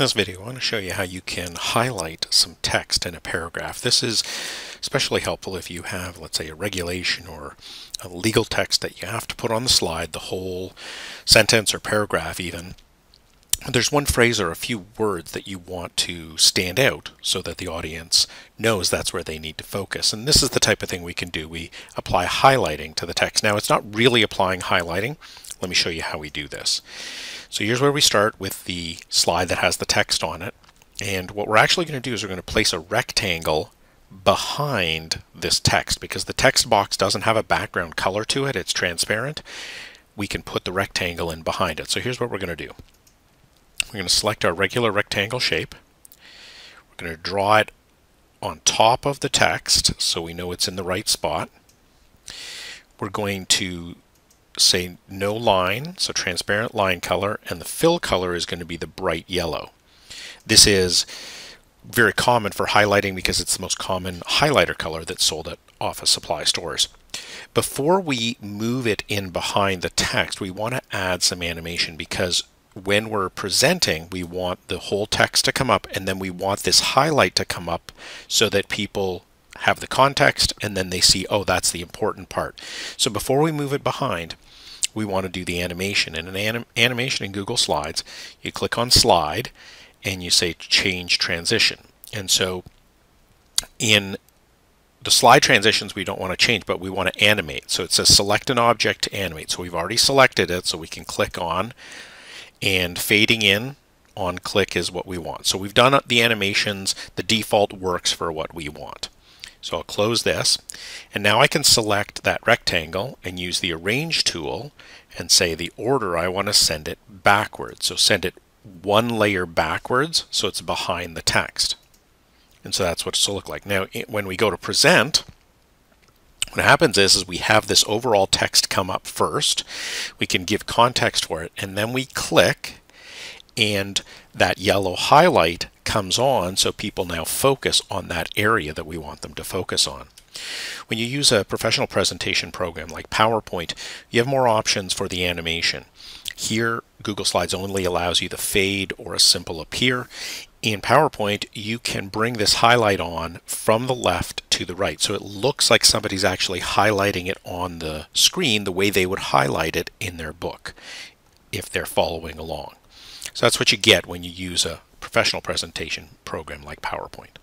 In this video, I want to show you how you can highlight some text in a paragraph. This is especially helpful if you have, let's say, a regulation or a legal text that you have to put on the slide, the whole sentence or paragraph even. There's one phrase or a few words that you want to stand out so that the audience knows that's where they need to focus. And this is the type of thing we can do. We apply highlighting to the text. Now, it's not really applying highlighting. Let me show you how we do this. So here's where we start with the slide that has the text on it. And what we're actually going to do is we're going to place a rectangle behind this text because the text box doesn't have a background color to it. It's transparent. We can put the rectangle in behind it. So here's what we're going to do. We're going to select our regular rectangle shape. We're going to draw it on top of the text so we know it's in the right spot. We're going to say no line, so transparent line color, and the fill color is going to be the bright yellow. This is very common for highlighting because it's the most common highlighter color that's sold at office supply stores. Before we move it in behind the text, we want to add some animation because when we're presenting, we want the whole text to come up and then we want this highlight to come up so that people have the context and then they see, oh, that's the important part. So before we move it behind, we want to do the animation. And an anim animation in Google Slides, you click on slide and you say change transition. And so in the slide transitions we don't want to change, but we want to animate. So it says select an object to animate. So we've already selected it, so we can click on and fading in on click is what we want. So we've done the animations, the default works for what we want. So I'll close this and now I can select that rectangle and use the arrange tool and say the order I want to send it backwards. So send it one layer backwards so it's behind the text. And so that's what it'll look like. Now when we go to present, what happens is, is we have this overall text come up first. We can give context for it and then we click and that yellow highlight comes on so people now focus on that area that we want them to focus on. When you use a professional presentation program like PowerPoint, you have more options for the animation. Here, Google Slides only allows you the fade or a simple appear. In PowerPoint, you can bring this highlight on from the left to the right. So it looks like somebody's actually highlighting it on the screen the way they would highlight it in their book if they're following along. So that's what you get when you use a professional presentation program like PowerPoint.